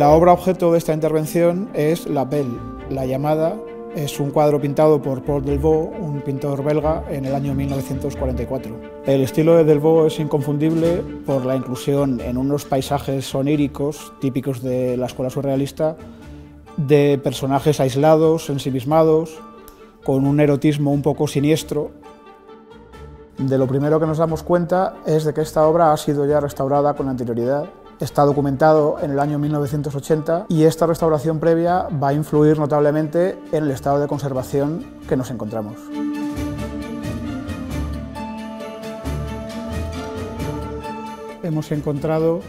La obra objeto de esta intervención es La Belle, la llamada. Es un cuadro pintado por Paul Delvaux, un pintor belga, en el año 1944. El estilo de Delvaux es inconfundible por la inclusión en unos paisajes oníricos típicos de la escuela surrealista de personajes aislados, ensimismados, con un erotismo un poco siniestro. De lo primero que nos damos cuenta es de que esta obra ha sido ya restaurada con anterioridad está documentado en el año 1980 y esta restauración previa va a influir notablemente en el estado de conservación que nos encontramos. Hemos encontrado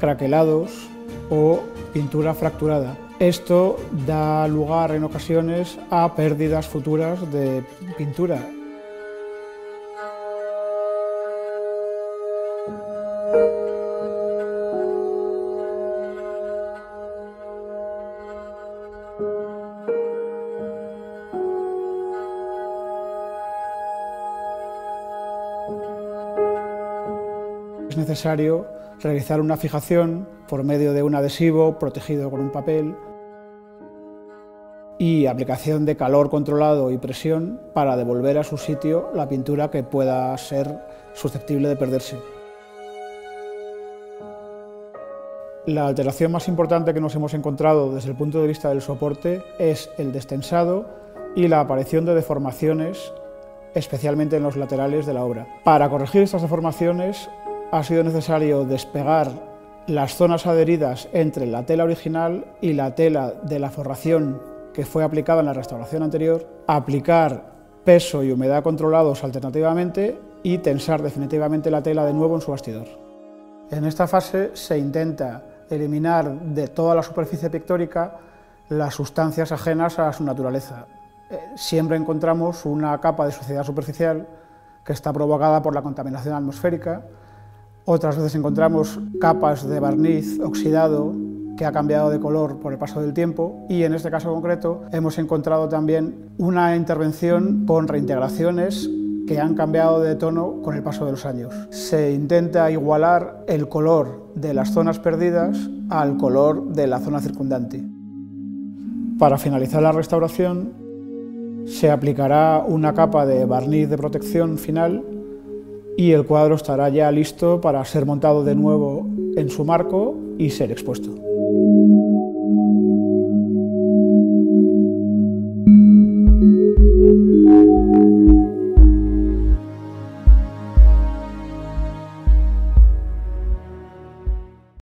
craquelados o pintura fracturada. Esto da lugar en ocasiones a pérdidas futuras de pintura. Es necesario realizar una fijación por medio de un adhesivo protegido con un papel y aplicación de calor controlado y presión para devolver a su sitio la pintura que pueda ser susceptible de perderse. La alteración más importante que nos hemos encontrado desde el punto de vista del soporte es el destensado y la aparición de deformaciones, especialmente en los laterales de la obra. Para corregir estas deformaciones ha sido necesario despegar las zonas adheridas entre la tela original y la tela de la forración que fue aplicada en la restauración anterior, aplicar peso y humedad controlados alternativamente y tensar definitivamente la tela de nuevo en su bastidor. En esta fase se intenta eliminar de toda la superficie pictórica las sustancias ajenas a su naturaleza. Eh, siempre encontramos una capa de suciedad superficial que está provocada por la contaminación atmosférica, otras veces encontramos capas de barniz oxidado que ha cambiado de color por el paso del tiempo y en este caso concreto hemos encontrado también una intervención con reintegraciones que han cambiado de tono con el paso de los años. Se intenta igualar el color de las zonas perdidas al color de la zona circundante. Para finalizar la restauración se aplicará una capa de barniz de protección final y el cuadro estará ya listo para ser montado de nuevo en su marco y ser expuesto.